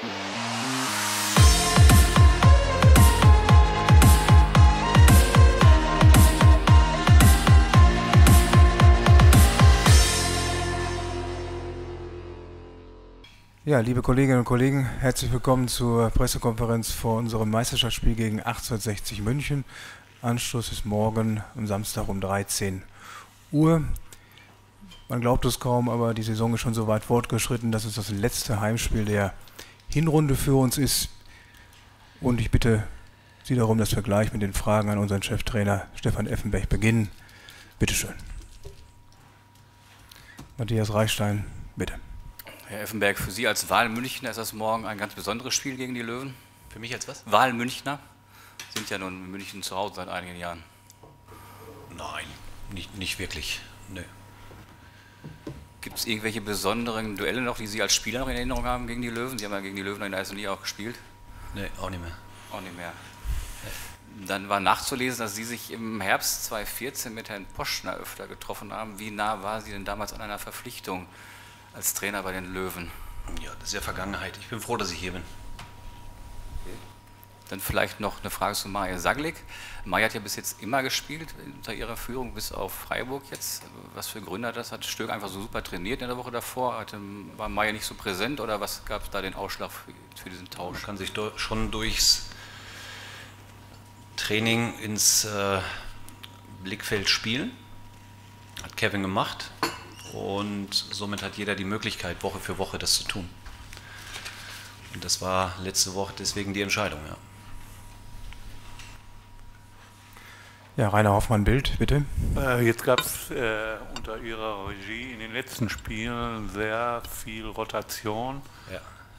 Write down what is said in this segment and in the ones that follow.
Ja, liebe Kolleginnen und Kollegen, herzlich willkommen zur Pressekonferenz vor unserem Meisterschaftsspiel gegen 1860 München. Anschluss ist morgen am Samstag um 13 Uhr. Man glaubt es kaum, aber die Saison ist schon so weit fortgeschritten, dass es das letzte Heimspiel der Hinrunde für uns ist. Und ich bitte Sie darum, dass wir gleich mit den Fragen an unseren Cheftrainer Stefan Effenberg beginnen. Bitte schön. Matthias Reichstein, bitte. Herr Effenberg, für Sie als Wahlmünchner ist das morgen ein ganz besonderes Spiel gegen die Löwen? Für mich als was? Wahlmünchner sind ja nun in München zu Hause seit einigen Jahren. Nein, nicht, nicht wirklich. Nö. Gibt es irgendwelche besonderen Duelle noch, die Sie als Spieler noch in Erinnerung haben gegen die Löwen? Sie haben ja gegen die Löwen in der ersten Liga auch gespielt. Nee, auch nicht mehr. Auch nicht mehr. Dann war nachzulesen, dass Sie sich im Herbst 2014 mit Herrn Poschner öfter getroffen haben. Wie nah war Sie denn damals an einer Verpflichtung? als Trainer bei den Löwen? Ja, das ist ja Vergangenheit. Ich bin froh, dass ich hier bin. Dann vielleicht noch eine Frage zu Maja Saglik. Maja hat ja bis jetzt immer gespielt unter ihrer Führung, bis auf Freiburg jetzt. Was für Gründe hat das? Hat Stöck einfach so super trainiert in der Woche davor? Hatte, war Maja nicht so präsent oder was gab es da den Ausschlag für, für, diesen Tausch? Man kann sich schon durchs Training ins äh, Blickfeld spielen. Hat Kevin gemacht. Und somit hat jeder die Möglichkeit, Woche für Woche das zu tun. Und das war letzte Woche deswegen die Entscheidung, ja. Ja, Rainer Hoffmann, Bild, bitte. Äh, jetzt gab es äh, unter Ihrer Regie in den letzten Spielen sehr viel Rotation. Ja.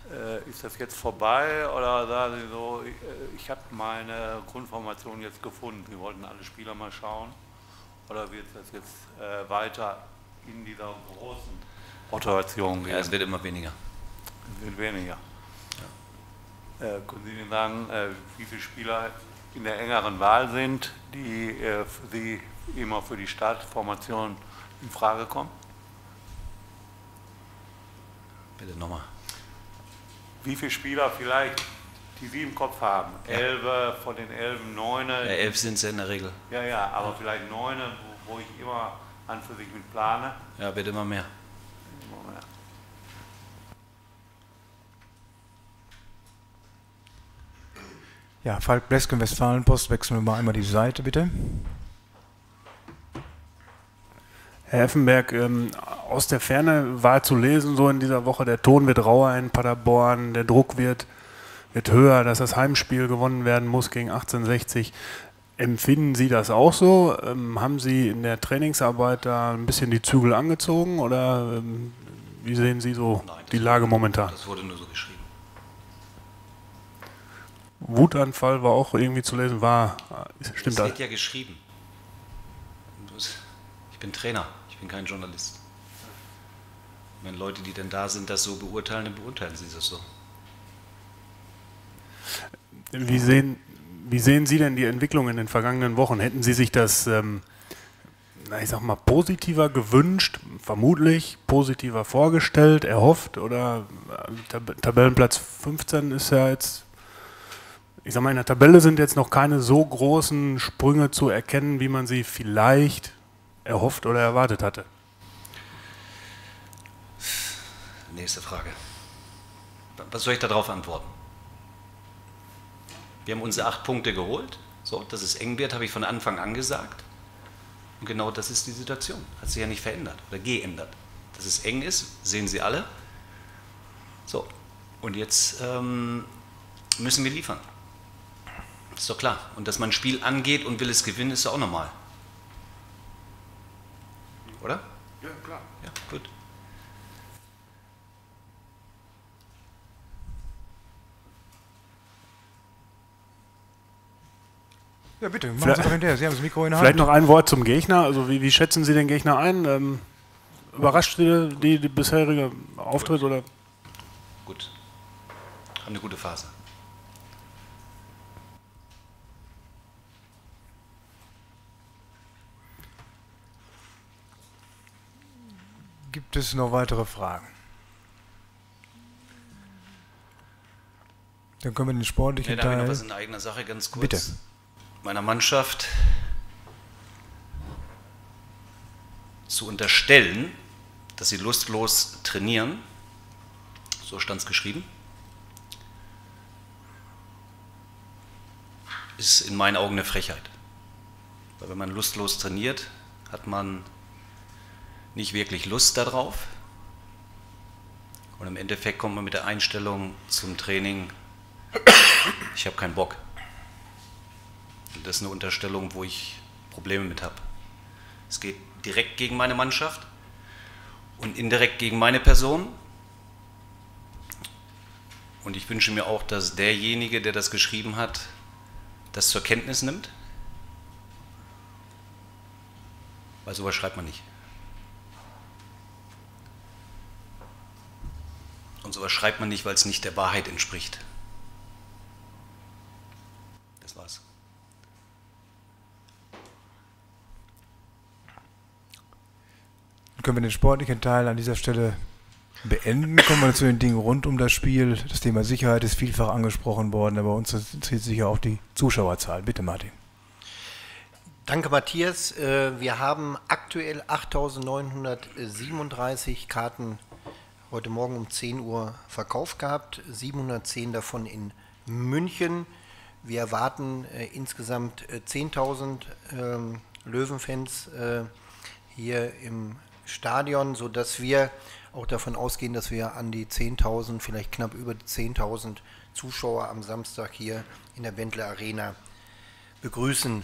Äh, ist das jetzt vorbei oder sagen Sie so, ich, äh, ich habe meine Grundformation jetzt gefunden, Sie wollten alle Spieler mal schauen? Oder wird das jetzt äh, weiter in dieser großen Rotation gehen. Ja, es wird immer weniger. Es wird weniger. Ja. Äh, können Sie mir sagen, äh, wie viele Spieler in der engeren Wahl sind, die äh, für Sie immer für die Startformation in Frage kommen? Bitte nochmal. Wie viele Spieler vielleicht, die Sie im Kopf haben? Ja. Elfe, von den Elfen neune? Ja, elf sind es ja in der Regel. Ja, ja, aber vielleicht neune, wo, wo ich immer an für sich mit plane. Ja, wird immer mehr. Immer mehr. Ja, Falk Blesken, Westfalenpost, wechseln wir mal einmal die Seite, bitte. Herr Effenberg, ähm, aus der Ferne war zu lesen, so in dieser Woche, der Ton wird rauer in Paderborn, der Druck wird, wird höher, dass das Heimspiel gewonnen werden muss gegen 1860. Empfinden Sie das auch so? Ähm, haben Sie in der Trainingsarbeit da ein bisschen die Zügel angezogen oder ähm, wie sehen Sie so Nein, die Lage momentan? Das wurde nur so geschrieben. Wutanfall war auch irgendwie zu lesen, war, stimmt das? wird ja geschrieben. Ich bin Trainer, ich bin kein Journalist. Wenn Leute, die denn da sind, das so beurteilen, dann beurteilen sie das so. Wie sehen, wie sehen Sie denn die Entwicklung in den vergangenen Wochen? Hätten Sie sich das, ähm, na, ich sag mal, positiver gewünscht, vermutlich positiver vorgestellt, erhofft? Oder äh, Tab Tabellenplatz 15 ist ja jetzt, ich sag mal, in der Tabelle sind jetzt noch keine so großen Sprünge zu erkennen, wie man sie vielleicht erhofft oder erwartet hatte. Nächste Frage. Was soll ich darauf antworten? Wir haben unsere acht Punkte geholt. So, dass es eng wird, habe ich von Anfang an gesagt. Und genau das ist die Situation. Hat sich ja nicht verändert oder geändert. Dass es eng ist, sehen Sie alle. So, und jetzt ähm, müssen wir liefern. Ist doch klar. Und dass man ein Spiel angeht und will es gewinnen, ist auch normal. Oder? Ja, klar. Ja, gut. Ja, bitte, machen vielleicht, Sie doch hinterher. Sie haben das Mikro in der Hand. Vielleicht noch ein Wort zum Gegner. Also, wie, wie schätzen Sie den Gegner ein? Ähm, überrascht Sie die, die, bisherige Auftritt? Gut. Oder? Gut. Haben eine gute Phase. Gibt es noch weitere Fragen? Dann können wir den sportlichen nee, Teil... Da noch was in eigener Sache ganz kurz. Bitte. Meiner Mannschaft zu unterstellen, dass sie lustlos trainieren, so stand es geschrieben, ist in meinen Augen eine Frechheit. Weil wenn man lustlos trainiert, hat man nicht wirklich Lust darauf. Und im Endeffekt kommt man mit der Einstellung zum Training, ich habe keinen Bock. Und das ist eine Unterstellung, wo ich Probleme mit habe. Es geht direkt gegen meine Mannschaft und indirekt gegen meine Person. Und ich wünsche mir auch, dass derjenige, der das geschrieben hat, das zur Kenntnis nimmt. Weil sowas schreibt man nicht. Und sowas schreibt man nicht, weil es nicht der Wahrheit entspricht. Das war's. Dann können wir den sportlichen Teil an dieser Stelle beenden. Kommen wir zu den Dingen rund um das Spiel. Das Thema Sicherheit ist vielfach angesprochen worden, aber uns interessiert sicher auch die Zuschauerzahl. Bitte, Martin. Danke, Matthias. Äh, wir haben aktuell 8.937 Karten heute Morgen um 10 Uhr verkauft gehabt, 710 davon in München. Wir erwarten äh, insgesamt 10.000 äh, ähm, Löwenfans äh, hier im Stadion, sodass wir auch davon ausgehen, dass wir an die 10.000, vielleicht knapp über die 10.000 Zuschauer am Samstag hier in der Bentle Arena begrüßen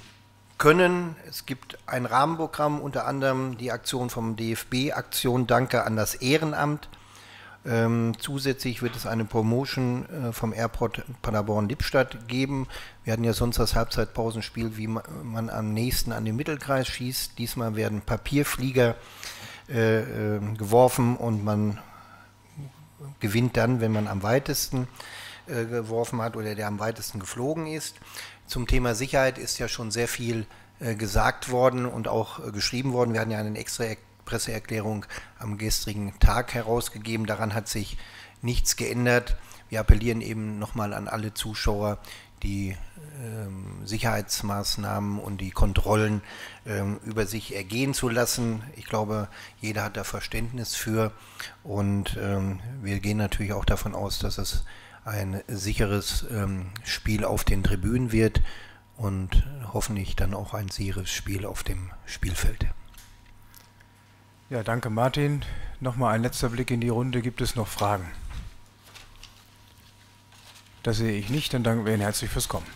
können. Es gibt ein Rahmenprogramm, unter anderem die Aktion vom DFB, Aktion Danke an das Ehrenamt. Ähm, zusätzlich wird es eine Promotion äh, vom Airport Paderborn-Lippstadt geben. Wir hatten ja sonst das Halbzeitpausenspiel, wie man, man am nächsten an den Mittelkreis schießt. Diesmal werden Papierflieger äh, äh, geworfen und man gewinnt dann, wenn man am weitesten äh, geworfen hat oder der am weitesten geflogen ist. Zum Thema Sicherheit ist ja schon sehr viel äh, gesagt worden und auch äh, geschrieben worden. Wir hatten ja eine extra Presseerklärung am gestrigen Tag herausgegeben. Daran hat sich nichts geändert. Wir appellieren eben nochmal an alle Zuschauer, die ähm, Sicherheitsmaßnahmen und die Kontrollen ähm, über sich ergehen zu lassen. Ich glaube, jeder hat da Verständnis für und ähm, wir gehen natürlich auch davon aus, dass es ein sicheres ähm, Spiel auf den Tribünen wird und hoffentlich dann auch ein sicheres Spiel auf dem Spielfeld. Ja, danke Martin. Nochmal ein letzter Blick in die Runde. Gibt es noch Fragen? Das sehe ich nicht, dann danken wir Ihnen herzlich fürs Kommen.